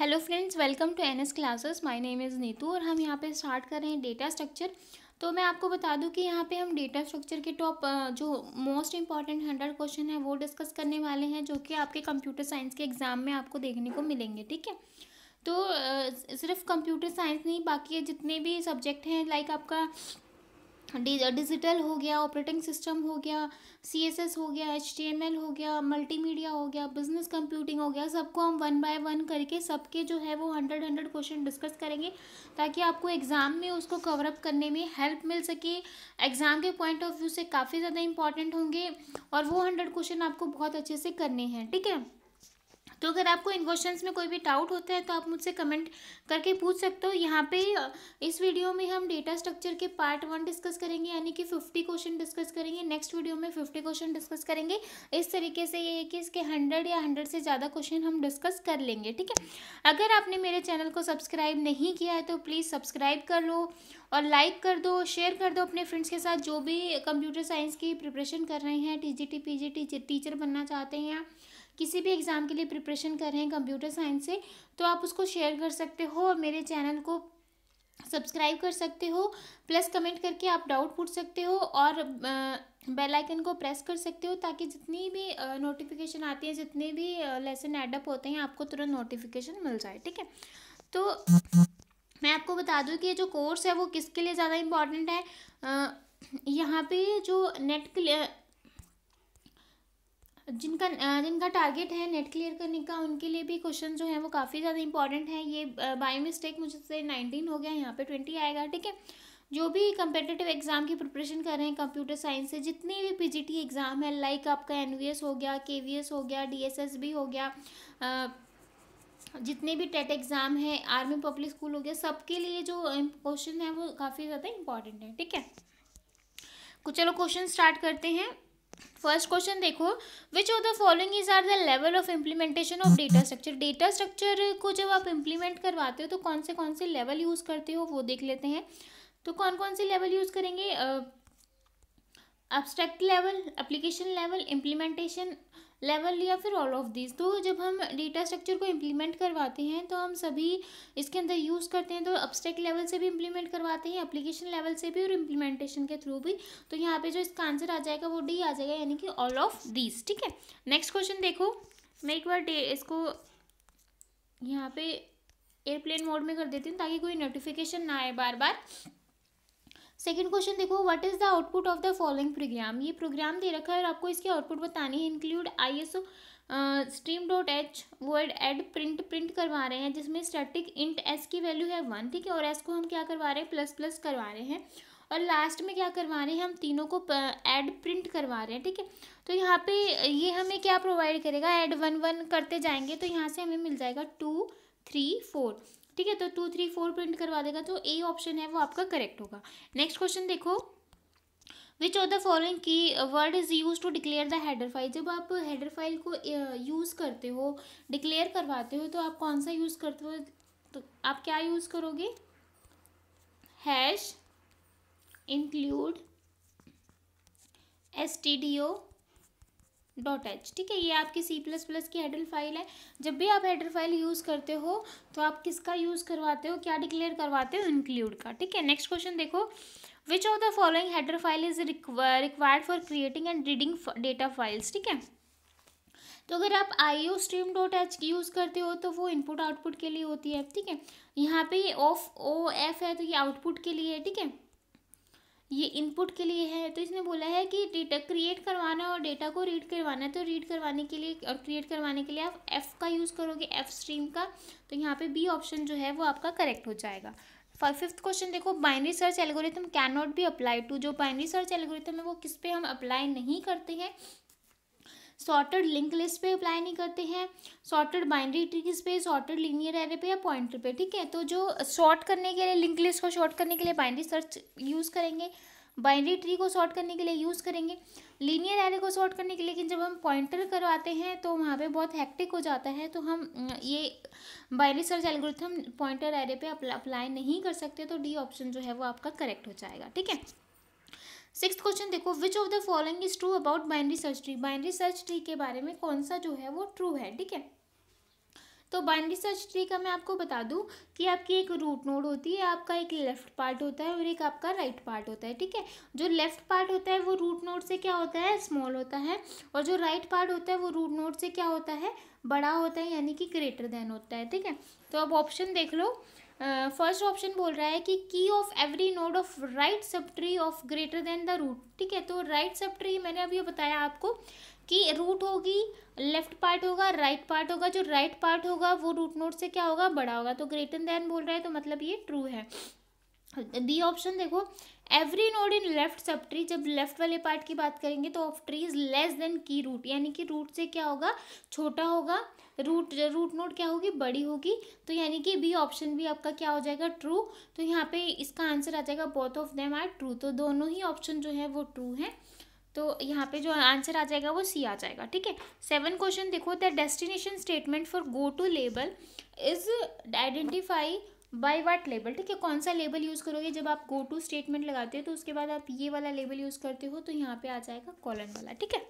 Hello friends welcome to N S classes my name is Neetu और हम यहाँ पे स्टार्ट कर रहे हैं डेटा स्ट्रक्चर तो मैं आपको बता दूँ कि यहाँ पे हम डेटा स्ट्रक्चर के टॉप जो मोस्ट इंपॉर्टेंट हंड्रेड क्वेश्चन है, वो डिस्कस करने वाले हैं, जो कि आपके कंप्यूटर साइंस के एग्ज़ाम में आपको देखने को मिलेंगे, ठीक है? तो सिर्फ़ कंप्यूटर साइंस नहीं, बाकी जितने भी सब्जेक्ट हैं लाइक आपका डिजिटल हो गया, ऑपरेटिंग सिस्टम हो गया, सी एस एस हो गया, एच टी एम एल हो गया, मल्टीमीडिया हो गया, बिज़नेस कंप्यूटिंग हो गया, सबको हम वन बाय वन करके सबके जो है वो हंड्रेड हंड्रेड क्वेश्चन डिस्कस करेंगे ताकि आपको एग्ज़ाम में उसको कवरअप करने में हेल्प मिल सके। एग्ज़ाम के पॉइंट ऑफ़ व्यू से काफ़ी ज़्यादा इंपॉर्टेंट होंगे और वो हंड्रेड क्वेश्चन आपको बहुत अच्छे से करने हैं, ठीक है? तो अगर आपको इन क्वेश्चन में कोई भी डाउट होता है तो आप मुझसे कमेंट करके पूछ सकते हो। यहाँ पे इस वीडियो में हम डेटा स्ट्रक्चर के पार्ट वन डिस्कस करेंगे, यानी कि फिफ्टी क्वेश्चन डिस्कस करेंगे। नेक्स्ट वीडियो में फिफ्टी क्वेश्चन डिस्कस करेंगे। इस तरीके से ये है कि इसके हंड्रेड या हंड्रेड से ज़्यादा क्वेश्चन हम डिस्कस कर लेंगे, ठीक है? अगर आपने मेरे चैनल को सब्सक्राइब नहीं किया है तो प्लीज़ सब्सक्राइब कर लो और लाइक कर दो शेयर कर दो अपने फ्रेंड्स के साथ। जो भी कंप्यूटर साइंस की प्रिपरेशन कर रहे हैं T G T P G T teacher बनना चाहते हैं किसी भी एग्ज़ाम के लिए प्रिपरेशन कर रहे हैं कंप्यूटर साइंस से तो आप उसको शेयर कर सकते हो और मेरे चैनल को सब्सक्राइब कर सकते हो। प्लस कमेंट करके आप डाउट पूछ सकते हो और बेल आइकन को प्रेस कर सकते हो ताकि जितनी भी नोटिफिकेशन आती है, जितने भी लेसन एडअप होते हैं, आपको तुरंत नोटिफिकेशन मिल जाए, ठीक है? तो मैं आपको बता दूँ कि ये जो कोर्स है वो किसके लिए ज़्यादा इंपॉर्टेंट है? यहाँ पे जो नेट जिनका जिनका टारगेट है नेट क्लियर करने का, उनके लिए भी क्वेश्चन जो है वो काफ़ी ज़्यादा इंपॉर्टेंट है। ये बाय मिस्टेक मुझसे नाइनटीन हो गया, यहाँ पे ट्वेंटी आएगा, ठीक है? जो भी कंपेटेटिव एग्ज़ाम की प्रिपरेशन कर रहे हैं कंप्यूटर साइंस से, जितने भी पीजीटी एग्ज़ाम है लाइक आपका एनवीएस हो गया केवीएस हो गया डीएसएसबी हो गया जितने भी टेट एग्ज़ाम है आर्मी पब्लिक स्कूल हो गया, सबके लिए जो क्वेश्चन है वो काफ़ी ज़्यादा इंपॉर्टेंट है, ठीक है? कुछ चलो क्वेश्चन स्टार्ट करते हैं। फ़र्स्ट क्वेश्चन देखो which of the following is are the level of implementation of data structure data structure को जब आप इम्प्लीमेंट करवाते हो तो कौन से कौन से लेवल यूज़ करते हो, वो देख लेते हैं। तो कौन कौन से लेवल यूज़ करेंगे? Abstract level application level implementation level या फिर ऑल ऑफ़ दिस तो जब हम डेटा स्ट्रक्चर को इम्प्लीमेंट करवाते हैं तो हम सभी इसके अंदर यूज़ करते हैं तो अब्स्ट्रैक्ट लेवल से भी इम्प्लीमेंट करवाते हैं एप्लीकेशन लेवल से भी और इम्प्लीमेंटेशन के थ्रू भी। तो यहाँ पे जो इसका आंसर आ जाएगा, वो डी आ जाएगा, यानी कि ऑल ऑफ़ दिस ठीक है? नेक्स्ट क्वेश्चन देखो। मैं एक बार इसको यहाँ पे एयरप्लेन मोड में कर देती हूँ, ताकि कोई नोटिफिकेशन ना आए बार बार सेकेंड क्वेश्चन देखो what is the output of the following program ये प्रोग्राम दे रखा है और आपको इसकी आउटपुट बतानी है। Include I S O stream dot H word add print print करवा रहे हैं, जिसमें स्टैटिक इंट एस की वैल्यू है वन ठीक है? और एस को हम क्या करवा रहे हैं? प्लस प्लस करवा रहे हैं। और लास्ट में क्या करवा रहे हैं? हम तीनों को ऐड प्रिंट करवा रहे हैं, ठीक है? तो यहाँ पे, ये हमें क्या प्रोवाइड करेगा? ऐड वन वन करते जाएँगे तो यहाँ से हमें मिल जाएगा टू थ्री फोर ठीक है तो टू थ्री फोर प्रिंट करवा देगा तो ए ऑप्शन है, वो आपका करेक्ट होगा। नेक्स्ट क्वेश्चन देखो। Which of the following keyword is use to declare the header file जब आप हेडर फ़ाइल को यूज़ करते हो डिक्लेयर करवाते हो तो आप कौन सा यूज़ करते हो? तो आप क्या यूज़ करोगे? Hash include S T D O dot H, ठीक है? ये आपकी सी प्लस प्लस की हेडर फ़ाइल है। जब भी आप हेडर फ़ाइल यूज़ करते हो तो आप किसका यूज़ करवाते हो, क्या डिक्लेयर करवाते हो इंक्लूड का, ठीक है? नेक्स्ट क्वेश्चन देखो। Which of the following header file is required for creating and reading data files ठीक है? तो अगर आप I O stream dot H की यूज़ करते हो तो वो इनपुट आउटपुट के लिए होती है, ठीक है? यहाँ पे ये ऑफ़ ओ एफ़ है तो ये आउटपुट के लिए है, ठीक है? ये इनपुट के लिए है। तो इसने बोला है कि डेटा क्रिएट करवाना और डेटा को रीड करवाना है। तो रीड करवाने के लिए और क्रिएट करवाने के लिए आप एफ़ का यूज़ करोगे एफ़ स्ट्रीम का तो यहाँ पे बी ऑप्शन जो है वो आपका करेक्ट हो जाएगा। फिफ्थ क्वेश्चन देखो binary search algorithm can not be apply to जो बाइनरी सर्च एल्गोरिथम है वो किस पे हम अप्लाई नहीं करते हैं सॉर्टेड लिंक लिस्ट पे अप्लाई नहीं करते हैं सॉर्टेड बाइनरी ट्रीज पे सॉर्टेड लीनियर एरे पे या पॉइंटर पे, ठीक है? तो जो शॉर्ट करने के लिए लिंक लिस्ट को शॉर्ट करने के लिए बाइनरी सर्च यूज़ करेंगे बाइनरी ट्री को सॉर्ट करने के लिए यूज़ करेंगे लीनियर एरे को सॉर्ट करने के लिए, लेकिन जब हम पॉइंटर करवाते हैं तो वहाँ पे बहुत हैक्टिक हो जाता है तो हम ये binary search algorithm pointer array पे अप्लाई नहीं कर सकते तो डी ऑप्शन जो है वो आपका करेक्ट हो जाएगा, ठीक है? सिक्स क्वेश्चन देखो which of the following is true about binary search tree binary search tree के बारे में कौन सा जो है वो ट्रू है, ठीक है? तो बाइनरी सर्च ट्री का मैं आपको बता दूँ कि आपकी एक रूट नोड होती है, आपका एक लेफ़्ट पार्ट होता है और एक आपका राइट right पार्ट होता है, ठीक है? जो लेफ़्ट पार्ट होता है, वो रूट नोड से क्या होता है? स्मॉल होता है और जो राइट right पार्ट होता है, वो रूट नोड से क्या होता है? बड़ा होता है, यानी कि ग्रेटर देन होता है, ठीक है? तो अब ऑप्शन देख लो। फ़र्स्ट ऑप्शन बोल रहा है कि key of every node of right sub tree of greater than the root ठीक है तो राइट सब ट्री मैंने अभी बताया आपको कि रूट होगी लेफ़्ट पार्ट होगा राइट पार्ट होगा, जो राइट पार्ट होगा, वो रूट नोड से क्या होगा? बड़ा होगा। तो ग्रेटर देन बोल रहा है तो मतलब ये ट्रू है। बी ऑप्शन देखो every node in left sub tree जब लेफ़्ट वाले पार्ट की बात करेंगे तो of tree is less than key root यानी कि रूट से क्या होगा? छोटा होगा। रूट रूट नोड क्या होगी? बड़ी होगी। तो यानी कि बी ऑप्शन भी आपका क्या हो जाएगा? ट्रू तो यहाँ पे इसका आंसर आ जाएगा both of them are true तो दोनों ही ऑप्शन जो है वो ट्रू है। तो यहाँ पे जो आंसर आ जाएगा वो सी आ जाएगा, ठीक है? सेवन क्वेश्चन देखो the destination statement for go to label is identify by what label ठीक है, कौन सा लेबल यूज़ करोगे? जब आप गो टू स्टेटमेंट लगाते हो तो उसके बाद आप ये वाला लेबल यूज़ करते हो तो यहाँ पे आ जाएगा कॉलन वाला, ठीक है?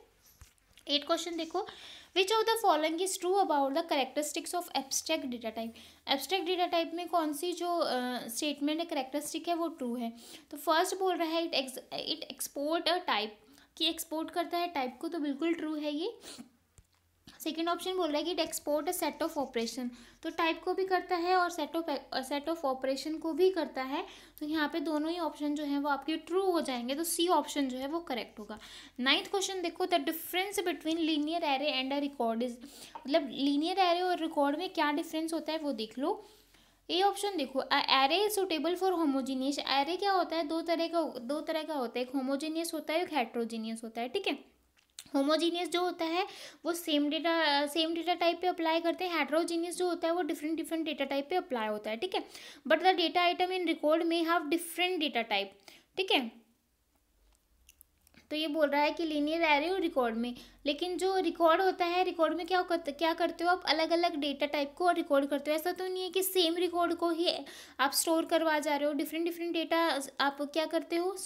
एट क्वेश्चन देखो which of the following is true about the characteristics of abstract data type abstract data type में कौन सी जो स्टेटमेंट है करेक्टरिस्टिक है वो ट्रू है? तो फ़र्स्ट बोल रहा है it it export a type कि एक्सपोर्ट करता है टाइप को तो बिल्कुल ट्रू है ये. सेकेंड ऑप्शन बोल रहा है कि it export a set of operation तो टाइप को भी करता है और set of set of operation को भी करता है. तो यहाँ पे दोनों ही ऑप्शन जो है वो आपके ट्रू हो जाएँगे. तो सी ऑप्शन जो है वो करेक्ट होगा. नाइन्थ क्वेश्चन देखो the difference between linear array and a record is मतलब लीनियर एरे और रिकॉर्ड में क्या डिफरेंस होता है वो देख लो. ए ऑप्शन देखो array is suitable for homogeneous array क्या होता है? दो तरह का, दो तरह का होता है. एक होमोजीनियस होता है, एक हेट्रोजीनियस होता है. ठीक है? होमोजीनियस जो होता है, वो same data same data type पे अप्लाई करते हैं हेट्रोजीनियस जो होता है, वो डिफरेंट डिफरेंट डेटा टाइप पे अप्लाई होता है, ठीक है? But the data item in record में हैव डिफरेंट डेटा टाइप ठीक है? तो ये बोल रहा है कि लीनियर एरे और रिकॉर्ड में, लेकिन जो रिकॉर्ड होता है रिकॉर्ड में क्या करते क्या करते हो आप? अलग अलग डेटा टाइप को रिकॉर्ड करते हो। ऐसा तो नहीं है कि सेम रिकॉर्ड को ही आप स्टोर करवा जा रहे हो डिफरेंट डिफरेंट डेटा आप क्या करते हो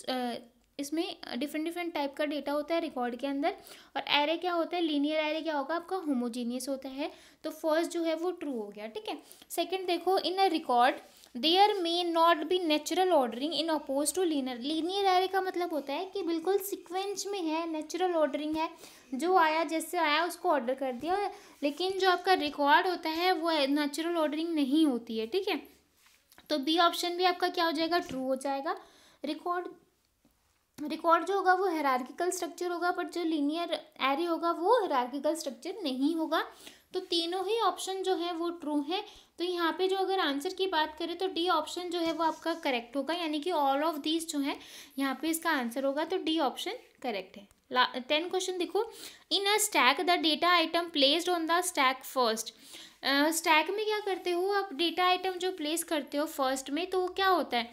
इसमें डिफरेंट डिफरेंट टाइप का डेटा होता है रिकॉर्ड के अंदर और एरे क्या होता है? लीनियर एरे क्या होगा? आपका होमोजीनियस होता है। तो फ़र्स्ट जो है वो ट्रू हो गया, ठीक है? सेकंड देखो in a record there may not be natural ordering in oppose to linear linear array का मतलब होता है कि बिल्कुल सिक्वेंस में है नेचुरल ऑर्डरिंग है। जो आया, जैसे आया, उसको ऑर्डर कर दिया। लेकिन जो आपका रिकॉर्ड होता है, वो नेचुरल ऑर्डरिंग नहीं होती है, ठीक है? तो बी ऑप्शन भी आपका क्या हो जाएगा? ट्रू हो जाएगा। रिकॉर्ड रिकॉर्ड जो होगा वो हेरार्किकल स्ट्रक्चर होगा बट जो लीनियर एरे होगा वो हेरार्किकल स्ट्रक्चर नहीं होगा। तो तीनों ही ऑप्शन जो है वो ट्रू है। तो यहाँ पे जो अगर आंसर की बात करें तो डी ऑप्शन जो है वो आपका करेक्ट होगा, यानी कि ऑल ऑफ़ दीज जो है, यहाँ पे इसका आंसर होगा तो डी ऑप्शन करेक्ट है। टेन क्वेश्चन देखो। In a stack the data item placed on the stack first stack में क्या करते हो? आप डेटा आइटम जो प्लेस करते हो फ़र्स्ट में तो क्या होता है?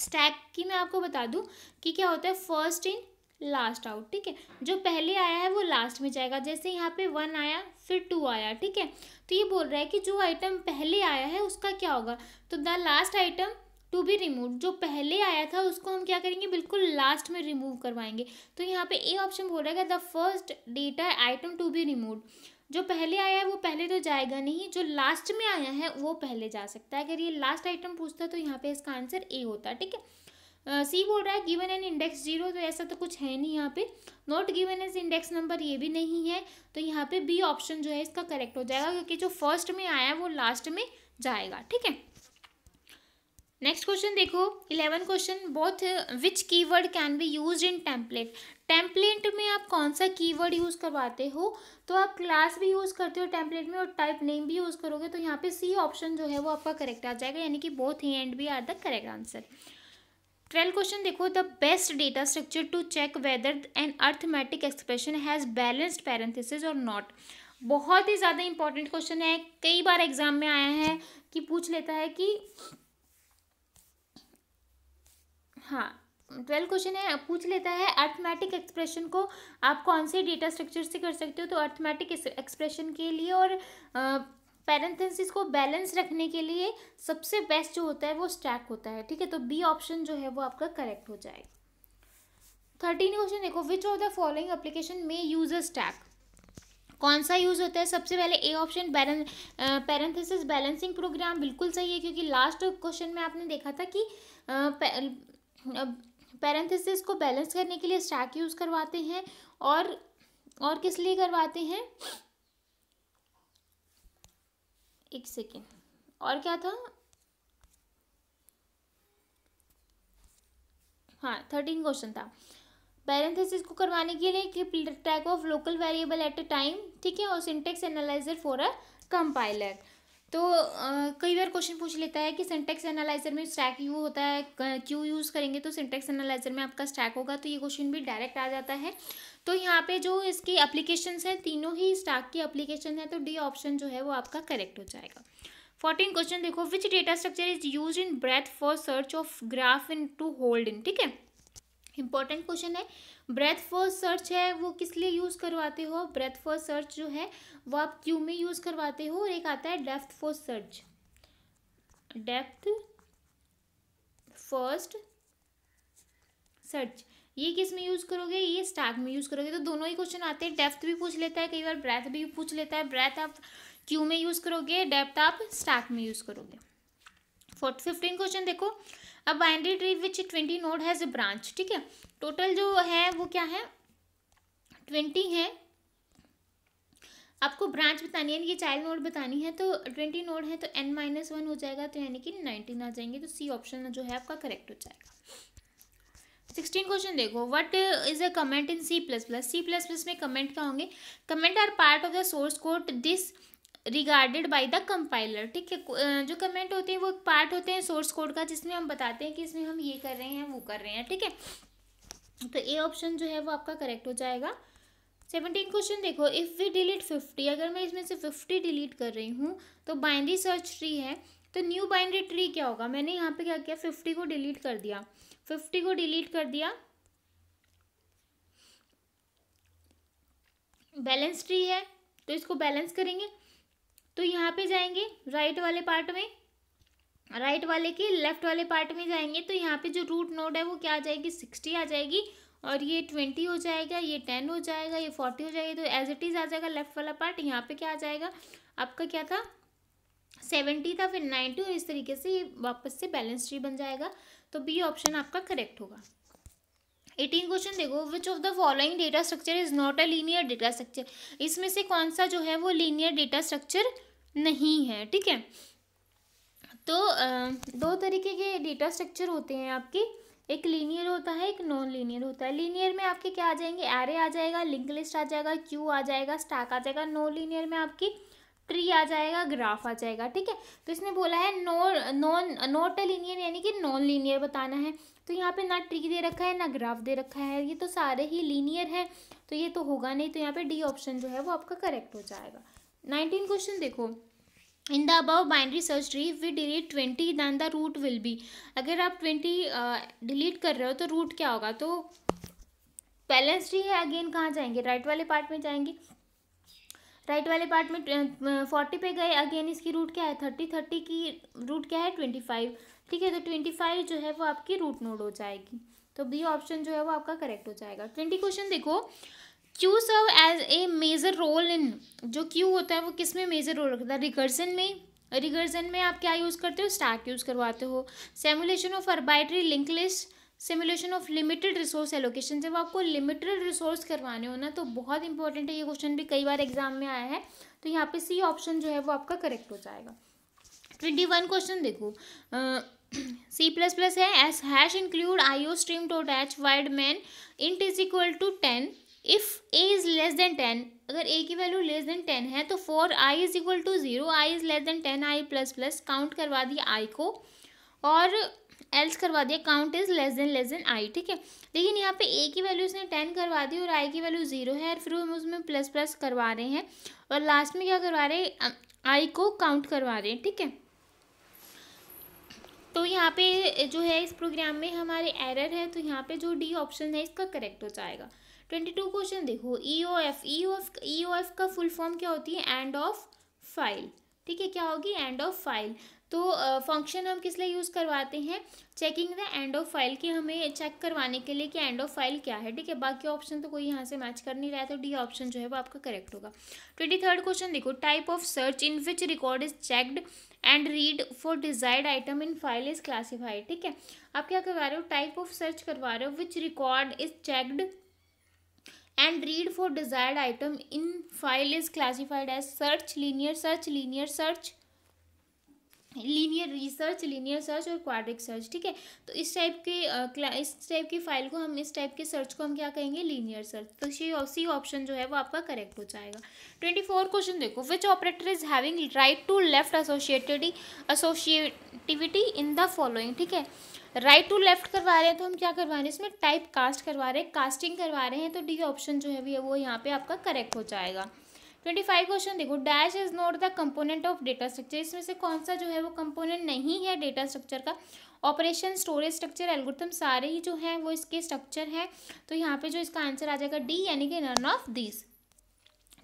स्टैक की मैं आपको बता दूँ कि क्या होता है फ़र्स्ट इन लास्ट आउट ठीक है? जो पहले आया है, वो लास्ट में जाएगा। जैसे यहाँ पे वन आया, फिर टू आया, ठीक है? तो ये बोल रहा है कि जो आइटम पहले आया है, उसका क्या होगा? तो the last item to be remove जो पहले आया था, उसको हम क्या करेंगे? बिल्कुल लास्ट में रिमूव करवाएँगे। तो यहाँ पे ए ऑप्शन बोल रहा है the first data item to be remove जो पहले आया है, वो पहले तो जाएगा नहीं। जो लास्ट में आया है, वो पहले जा सकता है। अगर ये लास्ट आइटम पूछता तो यहाँ पे इसका आंसर ए होता ठीक है? सी बोल रहा है गिवन एन इंडेक्स ज़ीरो तो ऐसा तो कुछ है नहीं यहाँ पे। Not given as index number ये भी नहीं है। तो यहाँ पे बी ऑप्शन जो है, इसका करेक्ट हो जाएगा, क्योंकि जो फ़र्स्ट में आया है, वो लास्ट में जाएगा, ठीक है? नेक्स्ट क्वेश्चन देखो eleven question both which keyword can be use in template template में आप कौन सा कीवर्ड यूज़ करवाते हो? तो आप क्लास भी यूज़ करते हो टेम्पलेट में और टाइप नेम भी यूज़ करोगे तो यहाँ पे सी ऑप्शन जो है वो आपका करेक्ट आ जाएगा, यानी कि both he and B are the correct answer twelve question देखो the best data structure to check whether an arithmetic expression has balanced parenthesis और नॉट बहुत ही ज़्यादा इंपॉर्टेंट क्वेश्चन है। कई बार एग्ज़ाम में आया है कि पूछ लेता है कि हाँ ट्वेल्व क्वेश्चन है, पूछ लेता है अर्थमेटिक एक्सप्रेशन को आप कौन से डेटा स्ट्रक्चर से कर सकते हो? तो अर्थमेटिक एक्सप्रेशन के लिए और पैरेंथेसिस को बैलेंस रखने के लिए सबसे बेस्ट जो होता है वो स्टैक होता है, ठीक है? तो बी ऑप्शन जो है वो आपका करेक्ट हो जाएगा। थर्टीन क्वेश्चन देखो which of the following application में यूज़ अ स्टैक कौन सा यूज़ होता है? सबसे पहले A option balance parenthesis balancing program बिल्कुल सही है, क्योंकि लास्ट क्वेश्चन में आपने देखा था कि पैरेंथेसिस को बैलेंस करने के लिए स्टैक यूज़ करवाते हैं और और किस लिए करवाते हैं? एक सेकेंड और क्या था? हाँ थर्टीन क्वेश्चन था। पैरेंथेसिस को करवाने के लिए track of local variable at a time ठीक है, और syntax analyzer for a compiler तो आ, कई बार क्वेश्चन पूछ लेता है कि सिंटेक्स एनालाइजर में स्टैक यू होता है क्यों यूज़ करेंगे तो सिंटेक्स एनालाइजर में आपका स्टैक होगा तो ये क्वेश्चन भी डायरेक्ट आ जाता है। तो यहाँ पे जो इसकी एप्लीकेशन हैं तीनों ही स्टैक की एप्लीकेशन है तो डी ऑप्शन जो है वो आपका करेक्ट हो जाएगा। फोर्टीन क्वेश्चन देखो which data structure is use in breadth for search of graph in to hold in ठीक है? इंपॉर्टेंट क्वेश्चन है। ब्रेथ फ़र्स्ट सर्च है, वो किस लिए यूज़ करवाते हो? ब्रेथ फ़र्स्ट सर्च जो है, वो आप क्यू में यूज़ करवाते हो और एक आता है depth first search depth first search ये किसमें यूज़ करोगे? ये स्टैक में यूज़ करोगे। तो दोनों ही क्वेश्चन आते हैं। डेप्थ भी पूछ लेता है, कई बार ब्रेथ भी पूछ लेता है। ब्रेथ आप क्यू में यूज़ करोगे डेप्थ आप स्टैक में यूज़ करोगे। फोर्थ फिफ्टीन क्वेश्चन देखो। अब binary tree which twenty node has a branch, ठीक है? टोटल जो है, वो क्या है? ट्वेंटी है। आपको ब्रांच बतानी है ये चाइल्ड नोड बतानी है तो ट्वेंटी नोड है तो एन माइनस वन हो जाएगा तो यानी कि नाइनटीन आ जाएँगे तो सी ऑप्शन जो है आपका करेक्ट हो जाएगा। सिक्सटीन क्वेश्चन देखो what is a comment in C plus plus C plus plus में कमेंट क्या होंगे? Comment are part of the source code disregarded by the compiler ठीक है? जो कमेंट होते हैं, वो एक पार्ट होते हैं सोर्स कोड का, जिसमें हम बताते हैं कि इसमें हम ये कर रहे हैं, वो कर रहे हैं, ठीक है? तो ए ऑप्शन जो है, वो आपका करेक्ट हो जाएगा। सेवनटीन क्वेश्चन देखो इफ़ वी डिलीट फिफ्टी अगर मैं इसमें से फिफ्टी डिलीट कर रही हूँ तो बाइंड्री सर्च ट्री है तो न्यू बाइंड्री ट्री क्या होगा? मैंने यहाँ पे क्या किया? फिफ्टी को डिलीट कर दिया। फिफ्टी को डिलीट कर दिया। बैलेंस ट्री है तो इसको बैलेंस करेंगे। तो यहाँ पे जाएँगे राइट वाले पार्ट में। राइट वाले के लेफ़्ट वाले पार्ट में जाएँगे तो यहाँ पे जो रूट नोड है वो क्या आ जाएगी? सिक्सटी आ जाएगी और ये ट्वेंटी हो जाएगा, ये टेन हो जाएगा, ये फोर्टी हो जाएगी। तो एज इट इज़ आ जाएगा लेफ़्ट वाला पार्ट यहाँ पे क्या आ जाएगा? आपका क्या था? सेवेंटी था, फिर नाइन्टी और इस तरीके से ये वापस से बैलेंस ट्री बन जाएगा। तो बी ऑप्शन आपका करेक्ट होगा। एटीन क्वेश्चन देखो which of the following data structure is not a linear data structure इसमें से कौन सा जो है वो लीनियर डेटा स्ट्रक्चर नहीं है, ठीक है? तो दो तरीके के डेटा स्ट्रक्चर होते हैं आपके। एक लीनियर होता है, एक नॉन लीनियर होता है। लीनियर में आपके क्या आ जाएँगे? एरे आ जाएगा लिंक लिस्ट आ जाएगा क्यू आ जाएगा स्टैक आ जाएगा। नॉन लीनियर में आपकी ट्री आ जाएगा ग्राफ आ जाएगा, ठीक है? तो इसने बोला है non non not a linear यानी कि नॉन लीनियर बताना है। तो यहाँ पे ना ट्री दे रखा है, ना ग्राफ दे रखा है। ये तो सारे ही लीनियर है तो ये तो होगा नहीं। तो यहाँ पे डी ऑप्शन जो है वो आपका करेक्ट हो जाएगा। नाइनटीन क्वेश्चन देखो। In the above binary search tree if we delete twenty then the root will be अगर आप ट्वेंटी डिलीट कर रहे हो तो रूट क्या होगा? तो बैलेंस ट्री है अगेन कहाँ जाएँगे? राइट वाले पार्ट में जाएँगे। राइट वाले पार्ट में फोर्टी पे गए। अगेन इसकी रूट क्या है? थर्टी थर्टी की रूट क्या है? ट्वेंटी फाइव ठीक है तो ट्वेंटी फाइव जो है, वो आपकी रूट नोड हो जाएगी। तो बी ऑप्शन जो है, वो आपका करेक्ट हो जाएगा। ट्वेंटी क्वेश्चन देखो। Queue serve as a major role in जो क्यू होता है, वो किसमें मेजर रोल रखता है? रिकर्जन में? रिकर्जन में आप क्या यूज़ करते हो? स्टैक यूज़ करवाते हो। Simulation of arbitrary link list simulation of limited resource allocation जब आपको लिमिटेड रिसोर्स करवाने हो ना तो बहुत इंपॉर्टेंट है। ये क्वेश्चन भी कई बार एग्ज़ाम में आया है। तो यहाँ पे सी ऑप्शन जो है, वो आपका करेक्ट हो जाएगा। ट्वेंटी वन क्वेश्चन देखो सी प्लस प्लस है। S hash include I O stream dot H void main int is equal to ten if A is less than ten अगर ए की वैल्यू लेस देन टेन है तो for I is equal to zero I is less than ten I plus plus count करवा दिया I को। और else करवा दिया count is less than less than I ठीक है? लेकिन यहाँ पे ए की वैल्यू इसने टेन करवा दी और आई की वैल्यू ज़ीरो है, और फिर हम उसमें प्लस प्लस करवा रहे हैं। और लास्ट में क्या करवा रहे हैं? आई को काउंट करवा रहे हैं, ठीक है? तो यहाँ पे जो है इस प्रोग्राम में हमारे एरर है तो यहाँ पे जो डी ऑप्शन है, इसका करेक्ट हो जाएगा। ट्वेंटी टू क्वेश्चन देखो E O F E O F E O F का फुल फॉर्म क्या होती है? एंड ऑफ़ फ़ाइल ठीक है, क्या होगी? एंड ऑफ़ फ़ाइल तो फ़ंक्शन हम किस लिए यूज़ करवाते हैं? Checking the end of file की हमें चेक करवाने के लिए कि एंड ऑफ़ फ़ाइल क्या है। ठीक है, बाकी ऑप्शन तो कोई यहाँ से मैच कर नहीं रहा है तो डी ऑप्शन जो है वो आपका करेक्ट होगा। ट्वेंटी थर्ड क्वेश्चन देखो type of search in which record is checked and read for desired item in file is classified ठीक है? आप क्या करवा रहे हो? टाइप ऑफ़ सर्च करवा रहे हो which record is checked and read for desired item in file is classified as search linear search linear search linear research linear search और क्वाड्रिक सर्च ठीक है? तो इस टाइप के इस टाइप की फ़ाइल को हम, इस टाइप के सर्च को हम क्या कहेंगे? लीनियर सर्च तो सी सी ऑप्शन जो है वो आपका करेक्ट हो जाएगा. ट्वेंटी फोर क्वेश्चन देखो. Which operator is having right to left associated associativity in the following ठीक है? राइट टू लेफ़्ट करवा रहे हैं तो हम क्या करवा रहे हैं? इसमें टाइप कास्ट करवा रहे हैं कास्टिंग करवा रहे हैं तो डी ऑप्शन जो है वो यहाँ पे आपका करेक्ट हो जाएगा. ट्वेंटी फाइव क्वेश्चन देखो dash is not the component of data structure इसमें से कौन सा जो है वो कंपोनेंट नहीं है डेटा स्ट्रक्चर का? ऑपरेशन स्टोरेज स्ट्रक्चर एल्गोरिथम सारे ही जो हैं वो इसके स्ट्रक्चर हैं। तो यहाँ पे जो इसका आंसर आ जाएगा डी यानी कि none of this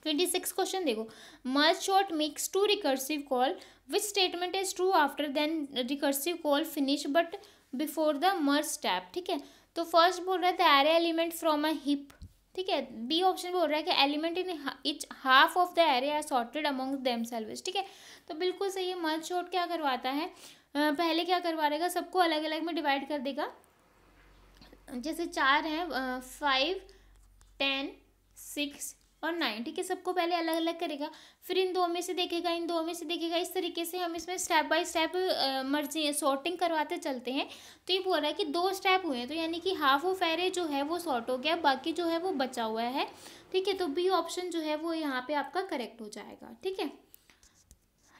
twenty six question देखो merge sort makes two recursive call which statement is true after then recursive call finish but before the merge step ठीक है? तो फ़र्स्ट बोल रहा है the array element from a heap ठीक है B option बोल रहा है कि element in each half of the array are sorted among themselves ठीक है? तो बिल्कुल सही है मर्ज शॉर्ट क्या करवाता है? पहले क्या करवा रहेगा सबको अलग अलग में डिवाइड कर देगा। जैसे चार हैं फाइव टेन सिक्स और नाइन ठीक है सबको पहले अलग अलग करेगा। फिर इन दो में से देखेगा, इन दो में से देखेगा। इस तरीके से हम इसमें step by step merge sorting करवाते चलते हैं। तो ये बोल रहा है कि दो स्टेप हुए हैं। तो यानी कि हाफ़ ऑफ़ एरे जो है वो सॉर्ट हो गया, बाकी जो है वो बचा हुआ है। ठीक है तो बी ऑप्शन जो है वो यहाँ पे आपका करेक्ट हो जाएगा। ठीक है?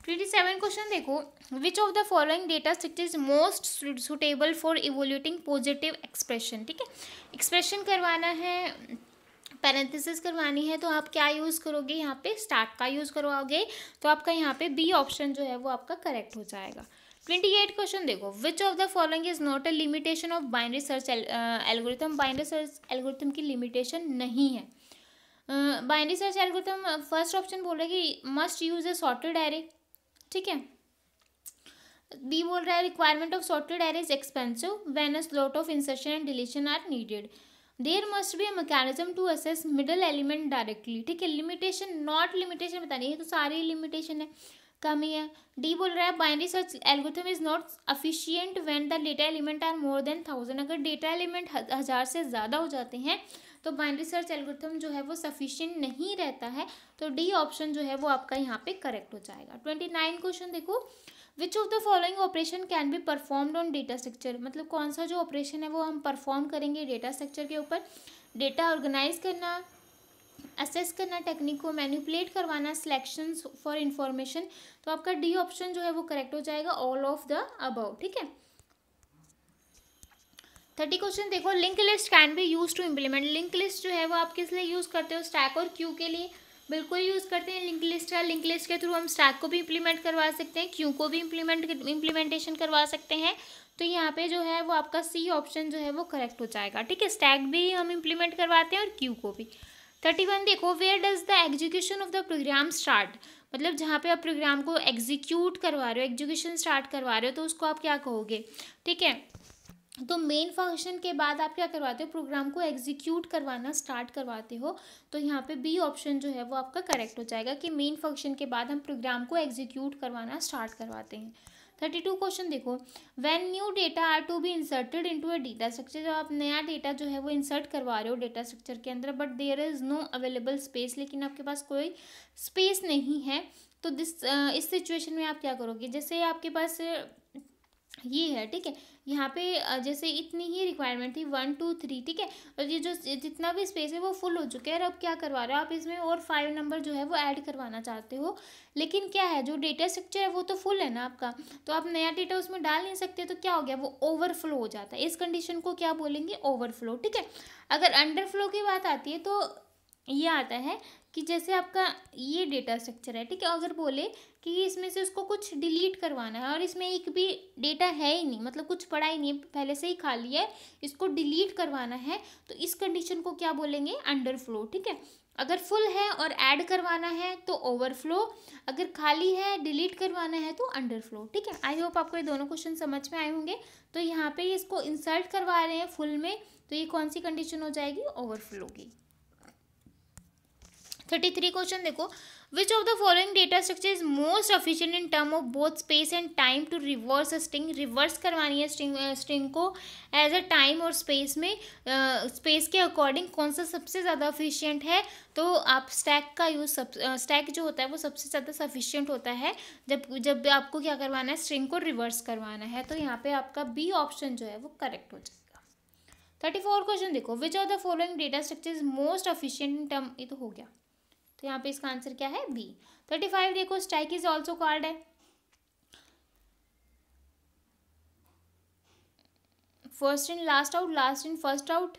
ट्वेंटी सेवन क्वेश्चन देखो। Which of the following data structure is most suitable for evaluating positive expression ठीक है? एक्सप्रेशन करवाना है पैरेंथिसिस करवानी है तो आप क्या यूज़ करोगे? यहाँ पे स्टार्ट का यूज़ करवाओगे तो आपका यहाँ पे बी ऑप्शन जो है वो आपका करेक्ट हो जाएगा। ट्वेंटी एट क्वेश्चन देखो which of the following is not a limitation of binary search algorithm binary search algorithm की लिमिटेशन नहीं है। Binary search algorithm first option बोल रहा कि must use a sorted array ठीक है? बी बोल रहा है requirement of sorted array is expensive when a slot of insertion and deletion are needed there must be mechanism to access middle element directly ठीक है लिमिटेशन नॉट लिमिटेशन बतानी है तो सारी लिमिटेशन है, कमी है। डी बोल रहा है binary search algorithm is not efficient when the data element are more than thousand अगर डेटा एलिमेंट हज़ार से ज़्यादा हो जाते हैं तो बाइनरी सर्च एल्गोरिथम जो है वो सफिशियंट नहीं रहता है तो डी ऑप्शन जो है वो आपका यहाँ पे करेक्ट हो जाएगा। ट्वेंटी नाइन क्वेश्चन देखो which of the following operation can be performed on data structure मतलब कौन सा जो ऑपरेशन है वो हम परफॉर्म करेंगे डेटा स्ट्रक्चर के ऊपर? डेटा ऑर्गेनाइज करना असेस करना टेक्निक को मैनिपुलेट करवाना सिलेक्शन फॉर इंफॉर्मेशन तो आपका डी ऑप्शन जो है वो करेक्ट हो जाएगा ऑल ऑफ़ द अबाउट ठीक है? थर्टी क्वेश्चन देखो link list can be use to implement link list जो है वो आप किस लिए यूज़ करते हो? स्टैक और क्यू के लिए। बिल्कुल यूज़ करते हैं लिंक लिस्ट है लिंक लिस्ट के थ्रू हम स्टैक को भी इम्प्लीमेंट करवा सकते हैं क्यू को भी इम्प्लीमेंट इम्प्लीमेंटेशन करवा सकते हैं। तो यहाँ पे जो है वो आपका सी ऑप्शन जो है वो करेक्ट हो जाएगा। ठीक है स्टैक भी हम इम्प्लीमेंट करवाते हैं और क्यू को भी। थर्टी वन देखो where does the execution of the program start मतलब जहाँ पे आप प्रोग्राम को एग्जीक्यूट करवा रहे हो एग्जीक्यूशन स्टार्ट करवा रहे हो तो उसको आप क्या कहोगे? ठीक है तो मेन फ़ंक्शन के बाद आप क्या करवाते हो? प्रोग्राम को एग्जीक्यूट करवाना स्टार्ट करवाते हो। तो यहाँ पे बी ऑप्शन जो है वो आपका करेक्ट हो जाएगा कि मेन फ़ंक्शन के बाद हम प्रोग्राम को एग्जीक्यूट करवाना स्टार्ट करवाते हैं। थर्टी टू क्वेश्चन देखो। When new data are to be inserted into a data structure जब आप नया डेटा जो है वो इंसर्ट करवा रहे हो डेटा स्ट्रक्चर के अंदर but there is no available space लेकिन आपके पास कोई स्पेस नहीं है तो दिस इस सिचुएशन में आप क्या करोगे? जैसे आपके पास ये है, ठीक है? यहाँ पे जैसे इतनी ही रिक्वायरमेंट थी वन टू थ्री ठीक है? और ये जो जितना भी स्पेस है वो फुल हो चुके हैं, और अब क्या करवा रहे हो? आप इसमें और फाइव नंबर जो है वो ऐड करवाना चाहते हो। लेकिन क्या है, जो डेटा स्ट्रक्चर है वो तो फुल है ना आपका? तो आप नया डेटा उसमें डाल नहीं सकते तो क्या हो गया? वो ओवरफ्लो हो जाता है। इस कंडीशन को क्या बोलेंगे? ओवरफ्लो ठीक है? अगर अंडरफ्लो की बात आती है तो ये आता है कि जैसे आपका ये डेटा स्ट्रक्चर है, ठीक है? अगर बोले कि इसमें से उसको कुछ डिलीट करवाना है और इसमें एक भी डेटा है ही नहीं मतलब कुछ पड़ा ही नहीं, पहले से ही खाली है, इसको डिलीट करवाना है तो इस कंडीशन को क्या बोलेंगे? अंडर फ्लो ठीक है? अगर फुल है और ऐड करवाना है तो ओवरफ्लो, अगर खाली है, डिलीट करवाना है तो अंडरफ्लो, ठीक है? आई होप आपको ये दोनों क्वेश्चन समझ में आए होंगे। तो यहाँ पे इसको इंसर्ट करवा रहे हैं फुल में तो ये कौन सी कंडीशन हो जाएगी? ओवरफ्लो की। थर्टी थ्री क्वेश्चन देखो। Which of the following data structure is most efficient in term of both space and time to reverse a string reverse करवानी है स्ट्रिंग स्ट्रिंग को एज अ टाइम और space में space uh, के according कौन सा सबसे ज़्यादा एफिशिएंट है? तो आप स्टैक का यूज़ सब स्टैक जो होता है वो सबसे ज़्यादा सफिशियंट होता है। जब जब आपको क्या करवाना है? स्ट्रिंग को रिवर्स करवाना है। तो यहाँ पे आपका बी ऑप्शन जो है वो करेक्ट हो जाएगा। थर्टी फोर क्वेश्चन देखो। Which of the following data structure is most efficient in term ये तो हो गया। तो यहाँ पे इसका आंसर क्या है? बी थर्टी फाइव देखो स्ट्राइक इज़ ऑल्सो कॉल्ड है first in last out last in first out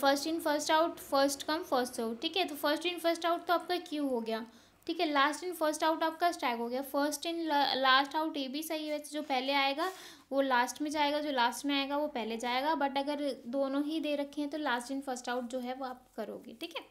first in first out first come first out ठीक है? तो फ़र्स्ट इन फ़र्स्ट आउट तो आपका क्यू हो गया। ठीक है लास्ट इन फ़र्स्ट आउट आपका स्टैक हो गया। फ़र्स्ट इन लास्ट आउट ये भी सही है वैसे, जो पहले आएगा, वो लास्ट में जाएगा, जो लास्ट में आएगा, वो पहले जाएगा। बट अगर दोनों ही दे रखे हैं तो लास्ट इन फ़र्स्ट आउट जो है, वो आप करोगे, ठीक है?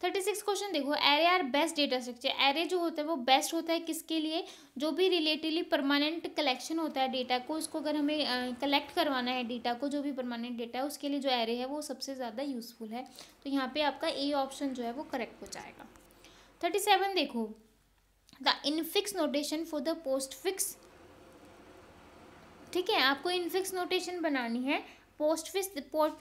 थर्टी सिक्स क्वेश्चन देखो array are best data structure array जो होता है, वो बेस्ट होता है किसके लिए? जो भी रिलेटिवली परमानेंट कलेक्शन होता है डेटा को, उसको अगर हमें कलेक्ट करवाना है डेटा को, जो भी परमानेंट डेटा है, उसके लिए जो एरे है, वो सबसे ज़्यादा यूजफुल है। तो यहाँ पे आपका ए ऑप्शन जो है, वो करेक्ट हो जाएगा। थर्टी सेवन देखो। The infix notation for the postfix ठीक है, आपको इनफिक्स नोटेशन बनानी है। पोस्ट फिक्स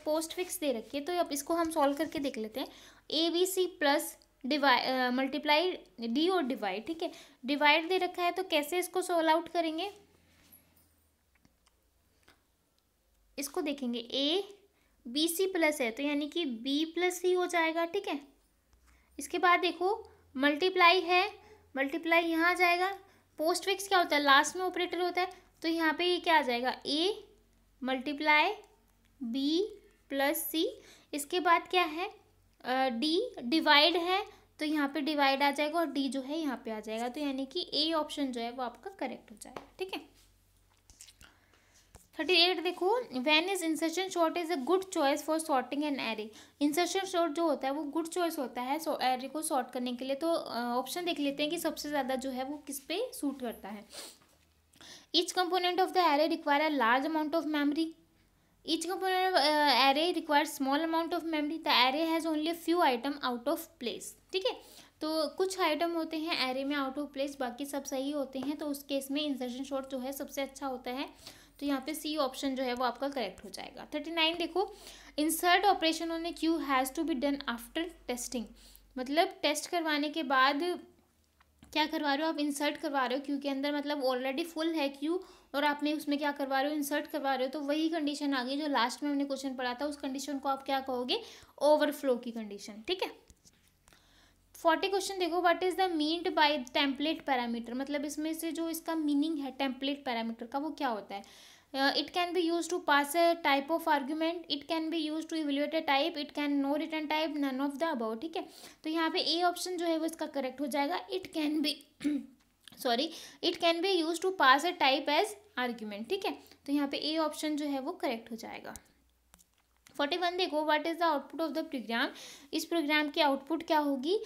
पोस्ट फिक्स दे रखी है तो अब इसको हम सॉल्व करके देख लेते हैं। A B C plus divide multiply D और डिवाइड ठीक है? डिवाइड दे रखा है तो कैसे इसको सॉल्व आउट करेंगे? इसको देखेंगे ए बी सी प्लस है तो यानी कि बी प्लस सी हो जाएगा, ठीक है? इसके बाद देखो मल्टीप्लाई है मल्टीप्लाई यहाँ आ जाएगा। पोस्ट फिक्स क्या होता है? लास्ट में ऑपरेटर होता है तो यहाँ पे ये क्या आ जाएगा? A multiply B plus C इसके बाद क्या है? डी डिवाइड है तो यहाँ पे डिवाइड आ जाएगा और डी जो है यहाँ पे आ जाएगा। तो यानी कि ए ऑप्शन जो है वो आपका करेक्ट हो जाएगा, ठीक है? थर्टी एट देखो when is insertion sort is a good choice for sorting an array insertion sort जो होता है वो गुड चॉइस होता है सो एरे को सॉर्ट करने के लिए तो ऑप्शन देख लेते हैं कि सबसे ज़्यादा जो है वो किस पे सूट करता है। Each component of the array require a large amount of memory of uh, array requires small amount of memory. The array has only a few item out of place. ठीक है? तो कुछ आइटम होते हैं array में out of place बाकी सब सही होते हैं तो उस केस में इंसर्शन शॉर्ट जो है सबसे अच्छा होता है। तो यहाँ पे सी ऑप्शन जो है वो आपका करेक्ट हो जाएगा। थर्टी नाइन देखो insert operation on a queue has to be done after testing मतलब टेस्ट करवाने के बाद क्या करवा रहे हो? आप इंसर्ट करवा रहे हो क्यू के अंदर मतलब ऑलरेडी फुल है क्यू और आपने उसमें क्या करवा रहे हो? इंसर्ट करवा रहे हो। तो वही कंडीशन आ गई जो लास्ट में हमने क्वेश्चन पढ़ा था, उस कंडीशन को आप क्या कहोगे? ओवरफ्लो की कंडीशन ठीक है? फोर्टी क्वेश्चन देखो what is the meant by template parameter मतलब इसमें से जो इसका मीनिंग है टेम्पलेट पैरामीटर का, वो क्या होता है? It can be use to pass a type of argument it can be use to evaluate a type it can no return type none of the above ठीक है? तो यहाँ पे ए ऑप्शन जो है वो इसका करेक्ट हो जाएगा। It can be sorry it can be use to pass a type as argument ठीक है? तो यहाँ पे ए ऑप्शन जो है वो करेक्ट हो जाएगा। फोर्टी वन देखो what is the output of the program इस प्रोग्राम की आउटपुट क्या होगी?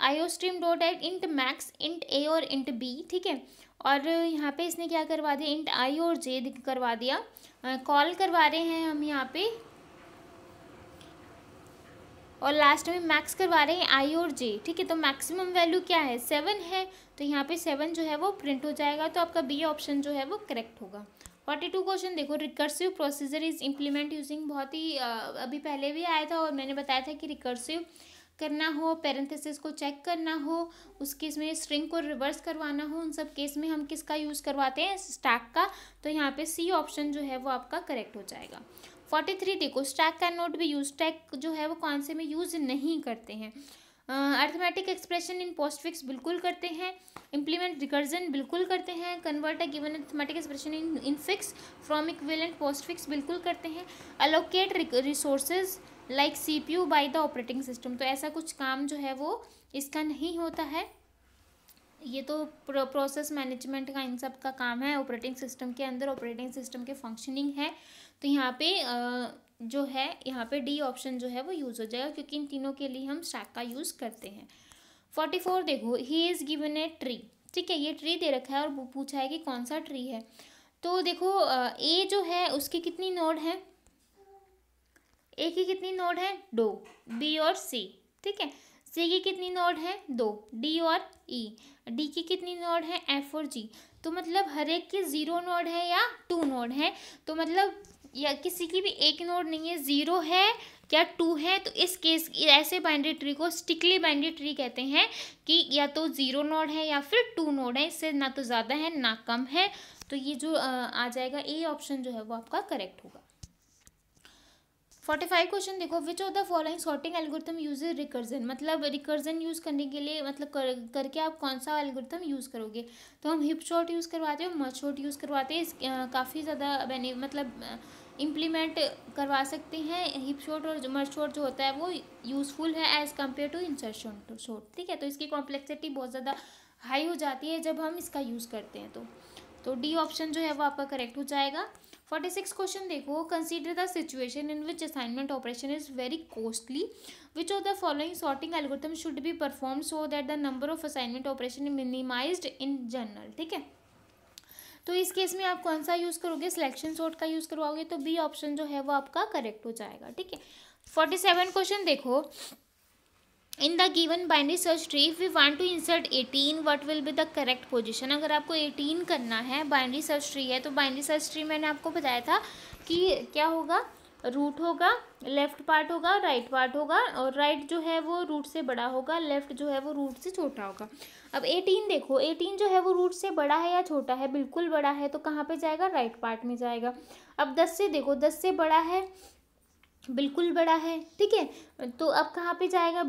IO stream dot H int max int A और इंट बी ठीक है? और यहाँ पे इसने क्या करवा दिया? इंट आई और जे करवा दिया। कॉल uh, करवा रहे हैं हम यहाँ पे। और लास्ट में मैक्स करवा रहे हैं आई और जे ठीक है? तो मैक्सिमम वैल्यू क्या है? सेवन है। तो यहाँ पे सेवन जो है वो प्रिंट हो जाएगा। तो आपका बी ऑप्शन जो है वो करेक्ट होगा। फोर्टी टू क्वेश्चन देखो recursive procedure is implement using बहुत ही अभी पहले भी आया था और मैंने बताया था कि रिकर्सिव करना हो पेरेंथेसिस को चेक करना हो, उस केस में स्ट्रिंग को रिवर्स करवाना हो, उन सब केस में हम किसका यूज़ करवाते हैं? स्टैक का। तो यहाँ पे सी ऑप्शन जो है वो आपका करेक्ट हो जाएगा। फोर्टी थ्री देखो stack can not be use stack जो है वो कौन से में यूज़ नहीं करते हैं। Arithmetic expression in postfix बिल्कुल करते हैं इम्प्लीमेंट रिकर्जन बिल्कुल करते हैं convert a given arithmetic expression in infix from equivalent postfix बिल्कुल करते हैं। Allocate resources like C P U by the operating system तो ऐसा कुछ काम जो है वो इसका नहीं होता है। ये तो प्रोसेस मैनेजमेंट का इन सब का काम है ऑपरेटिंग सिस्टम के अंदर ऑपरेटिंग सिस्टम के फंक्शनिंग है। तो यहाँ पे जो है, यहाँ पे डी ऑप्शन जो है वो यूज़ हो जाएगा, क्योंकि इन तीनों के लिए हम स्टैक का यूज़ करते हैं। फोर्टी फोर देखो he is given a tree ठीक है, ये ट्री दे रखा है और पूछा है कि कौन सा ट्री है। तो देखो ए जो है, उसकी कितनी नोड है? ए की कितनी नोड है? दो। बी और सी ठीक है? सी की कितनी नोड है? दो। डी और ई e. डी की कितनी नोड है? एफ़ और जी तो मतलब हर एक की ज़ीरो नोड है या टू नोड है? तो मतलब या किसी की भी एक नोड नहीं है, ज़ीरो है या टू है तो इस केस ऐसे बाइंड्री ट्री को स्टिकली बाइंड्री ट्री कहते हैं कि या तो ज़ीरो नोड है या फिर टू नोड है, इससे ना तो ज़्यादा है, ना कम है। तो ये जो आ जाएगा, ए ऑप्शन जो है वो आपका करेक्ट होगा। फोर्टी फाइव क्वेश्चन देखो which of the following sorting algorithm use recursion मतलब रिकर्जन यूज़ करने के लिए मतलब कर, करके आप कौन सा एल्गोरिथम यूज़ करोगे? तो हम हिप शॉट यूज़ करवाते हैं मच शॉट यूज़ करवाते हैं काफ़ी ज़्यादा बेनी मतलब इम्प्लीमेंट करवा सकते हैं। हिप शॉट और मर्ज शॉट जो होता है वो यूज़फुल है as compare to insertion sort ठीक है? तो इसकी कॉम्प्लेक्सिटी बहुत ज़्यादा हाई हो जाती है जब हम इसका यूज़ करते हैं तो। तो डी ऑप्शन जो है वो आपका करेक्ट हो जाएगा। फोर्टी सिक्स क्वेश्चन देखो consider the situation in which assignment operation is very costly which of the following sorting algorithm should be perform so that the number of assignment operation minimized in general ठीक है? तो इस case में आप कौन सा use करोगे? Selection sort का यूज़ करवाओगे तो बी ऑप्शन जो है वो आपका करेक्ट हो जाएगा, ठीक है? फोर्टी सेवन क्वेश्चन देखो in the given binary search tree if we want to insert eighteen what will be the correct position अगर आपको एटीन करना है बाइनरी सर्च ट्री है तो बाइनरी सर्च ट्री मैंने आपको बताया था कि क्या होगा? रूट होगा लेफ़्ट पार्ट होगा राइट पार्ट होगा, और राइट जो है वो रूट से बड़ा होगा लेफ़्ट जो है वो रूट से छोटा होगा। अब एटीन देखो एटीन जो है वो रूट से बड़ा है या छोटा है? बिल्कुल बड़ा है तो कहाँ पे जाएगा? राइट पार्ट में जाएगा। अब दस से देखो, दस से बड़ा है बिल्कुल बड़ा है, ठीक है? तो अब कहाँ पे जाएगा?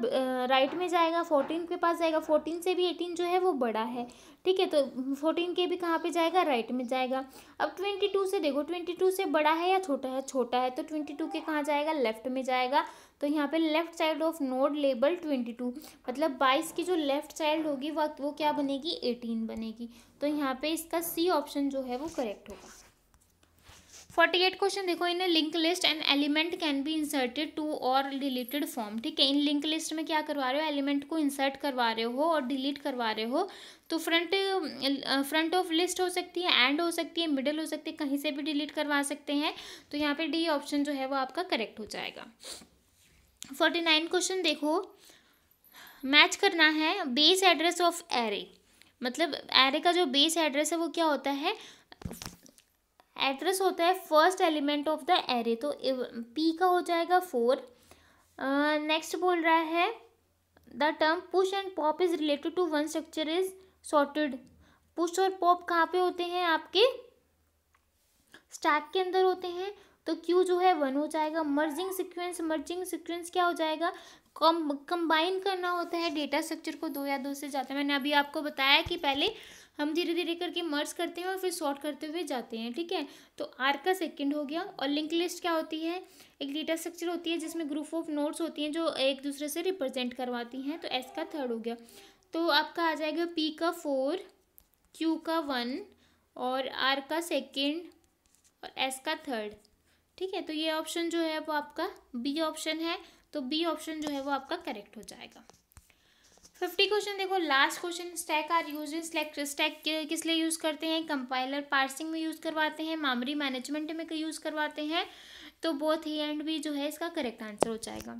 राइट में जाएगा फोर्टीन के पास जाएगा फोर्टीन से भी एटीन जो है वो बड़ा है, ठीक है? तो फोर्टीन के भी कहाँ पे जाएगा? राइट में जाएगा। अब ट्वेंटी टू से देखो ट्वेंटी टू से बड़ा है या छोटा है? छोटा है तो ट्वेंटी टू के कहाँ जाएगा? लेफ़्ट में जाएगा। तो यहाँ पे left side of node label twenty two मतलब बाईस की जो लेफ़्ट साइड होगी वक्त वो क्या बनेगी? एटीन बनेगी। तो यहाँ पे इसका सी ऑप्शन जो है वो करेक्ट होगा। फोर्टी एट क्वेश्चन देखो in link list and element can be inserted to और डिलीटेड फॉर्म ठीक है? इन लिंक लिस्ट में क्या करवा रहे हो? एलिमेंट को इंसर्ट करवा रहे हो और डिलीट करवा रहे हो। तो फ्रंट फ्रंट ऑफ़ लिस्ट हो सकती है एंड हो सकती है मिडल हो सकती है, कहीं से भी डिलीट करवा सकते हैं। तो यहाँ पे डी ऑप्शन जो है वो आपका करेक्ट हो जाएगा। फोर्टी नाइन क्वेश्चन देखो। मैच करना है बेस एड्रेस ऑफ़ एरे मतलब एरे का जो बेस एड्रेस है वो क्या होता है? एड्रेस होता है first element of the array तो पी का हो जाएगा फोर। नेक्स्ट uh, बोल रहा है the term push and pop is related to one structure is sorted. Push और पॉप कहाँ पे होते हैं? आपके स्टैक के अंदर होते हैं। तो क्यू जो है वन हो जाएगा। मर्जिंग सिक्वेंस मर्जिंग सिक्वेंस क्या हो जाएगा? कम कंबाइन करना होता है डेटा स्ट्रक्चर को दो या दो से ज़्यादा। मैंने अभी आपको बताया कि पहले हम धीरे धीरे करके मर्ज करते हैं और फिर सॉर्ट करते हुए जाते हैं, ठीक है? तो आर का सेकंड हो गया और लिंक लिस्ट क्या होती है? एक डेटा स्ट्रक्चर होती है जिसमें ग्रुप ऑफ़ नोट्स होती हैं जो एक दूसरे से रिप्रेजेंट करवाती हैं तो एस का थर्ड हो गया। तो आपका आ जाएगा पी का फोर क्यू का वन और आर का सेकेंड और एस का थर्ड ठीक है? तो ये ऑप्शन जो है वो आपका बी ऑप्शन है तो बी ऑप्शन जो है वो आपका करेक्ट हो जाएगा। फिफ्टी क्वेश्चन, देखो last question stack are use in stack किस लिए यूज़ करते हैं? कंपाइलर पार्सिंग में यूज़ करवाते हैं मामरी मैनेजमेंट में यूज़ करवाते हैं। तो बोथ ही एंड भी जो है, इसका करेक्ट आंसर हो जाएगा।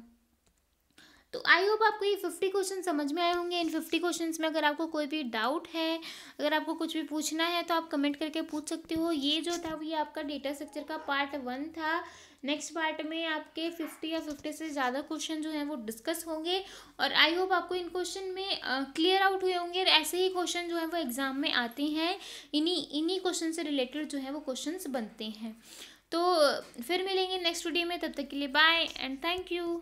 तो आई होप आपको ये फिफ्टी क्वेश्चन समझ में आए होंगे। इन फिफ्टी क्वेश्चन में अगर आपको कोई भी डाउट है, अगर आपको कुछ भी पूछना है तो आप कमेंट करके पूछ सकते हो। ये जो था ये आपका डेटा स्ट्रक्चर का पार्ट वन था। नेक्स्ट पार्ट में आपके फिफ्टी या फिफ्टी से ज़्यादा क्वेश्चन जो हैं वो डिस्कस होंगे और आई होप आपको इन क्वेश्चन में क्लियर आउट हुए होंगे ऐसे ही क्वेश्चन जो हैं वो एग्ज़ाम में आते हैं। इन्हीं इन्हीं क्वेश्चन से रिलेटेड जो है वो क्वेश्चन बनते हैं। तो फिर मिलेंगे नेक्स्ट वीडियो में, तब तक के लिए बाय एंड थैंक यू